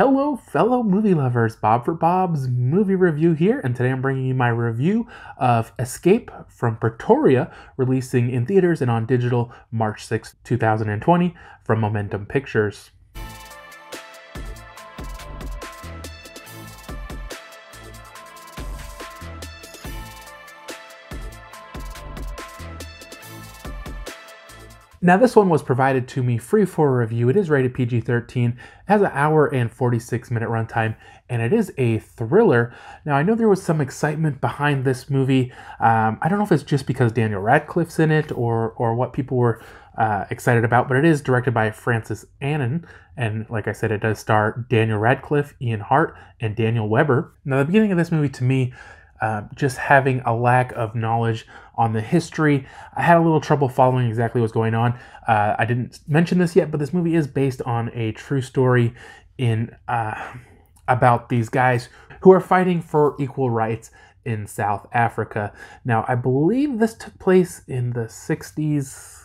Hello, fellow movie lovers. Bob for Bob's movie review here, and today I'm bringing you my review of Escape from Pretoria, releasing in theaters and on digital March 6, 2020, from Momentum Pictures. Now, this one was provided to me free for review. It is rated PG 13, has an hour and 46 minute runtime, and it is a thriller. Now, I know there was some excitement behind this movie. Um, I don't know if it's just because Daniel Radcliffe's in it or, or what people were uh, excited about, but it is directed by Francis Annan. And like I said, it does star Daniel Radcliffe, Ian Hart, and Daniel Webber. Now, the beginning of this movie to me, uh, just having a lack of knowledge on the history. I had a little trouble following exactly what's going on. Uh, I didn't mention this yet, but this movie is based on a true story in uh, about these guys who are fighting for equal rights in South Africa. Now, I believe this took place in the 60s.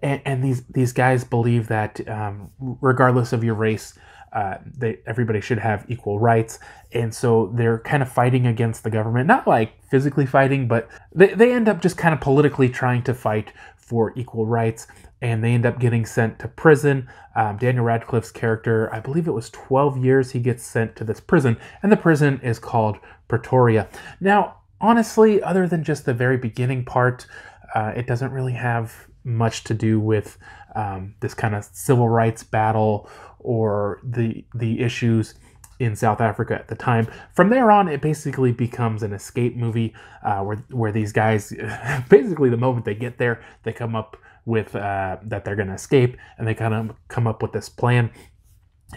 And, and these these guys believe that um, regardless of your race, uh, they everybody should have equal rights, and so they're kind of fighting against the government. Not like physically fighting, but they, they end up just kind of politically trying to fight for equal rights, and they end up getting sent to prison. Um, Daniel Radcliffe's character, I believe it was 12 years, he gets sent to this prison, and the prison is called Pretoria. Now, honestly, other than just the very beginning part, uh, it doesn't really have much to do with um, this kind of civil rights battle or the the issues in South Africa at the time. From there on, it basically becomes an escape movie uh, where where these guys, basically, the moment they get there, they come up with uh, that they're going to escape, and they kind of come up with this plan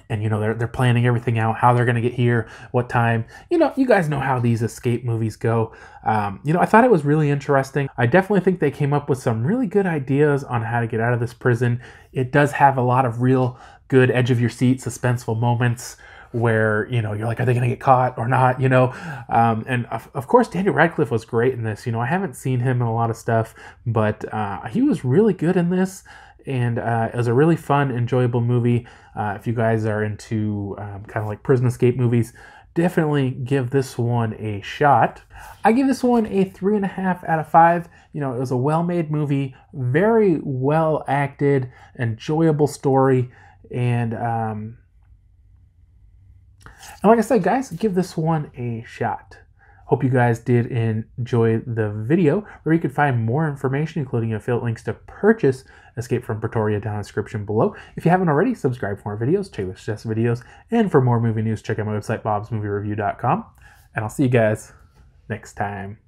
and you know they're, they're planning everything out how they're going to get here what time. You know you guys know how these escape movies go. Um, you know i thought it was really interesting. I definitely think they came up with some really good ideas on how to get out of this prison. It does have a lot of real good edge of your seat suspenseful moments where you know you're like are they going to get caught or not? You know? Um, and of, of, course daniel radcliffe was great in this. You know i haven't seen him in a lot of stuff but uh, he was really good in this and uh, it was a really fun, enjoyable movie. Uh, if you guys are into um, kind of like prison escape movies, definitely give this one a shot. I give this one a three and a half out of five. You know, it was a well-made movie, very well acted, enjoyable story, and um, and like I said, guys, give this one a shot. Hope you guys did enjoy the video where you can find more information, including affiliate links to purchase Escape from Pretoria down in the description below. If you haven't already, subscribe for more videos, the suggest videos, and for more movie news, check out my website, bobsmoviereview.com. And I'll see you guys next time.